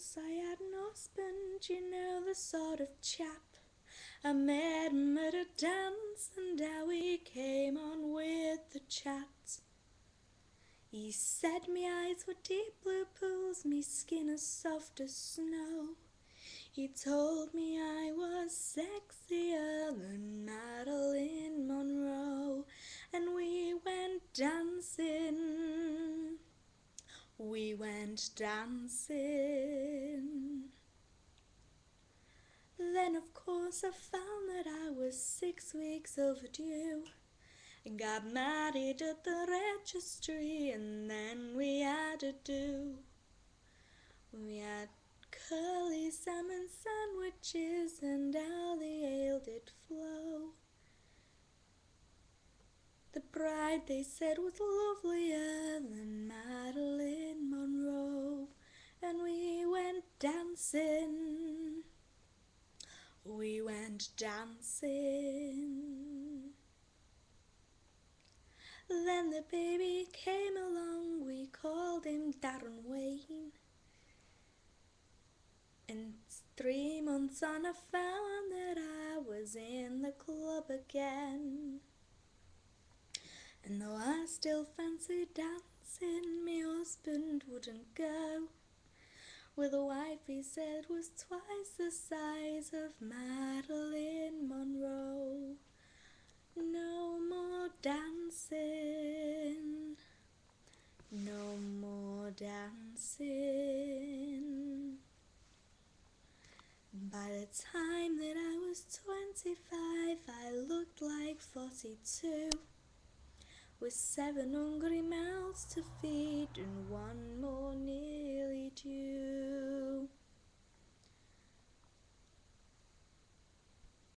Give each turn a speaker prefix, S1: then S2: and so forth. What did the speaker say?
S1: once I had an husband, you know the sort of chap. I met him at a dance and how he came on with the chat. He said me eyes were deep blue pools, me skin as soft as snow. He told me I was sexier than Marilyn Monroe, and we went dancing. We went dancing. Then, of course, I found that I was six weeks overdue. Got married at the registry, and then we had to do. We had curly salmon sandwiches, and how the ale did flow. The bride they said was lovelier than Marilyn dancing. We went dancing. Then the baby came along, we called him Darren Wayne. And three months on, I found that I was in the club again. And though I still fancy dancing, my husband wouldn't go. With a he said was twice the size of Marilyn Monroe. No more dancing, no more dancing. By the time that I was 25, I looked like 42 with seven hungry mouths to feed and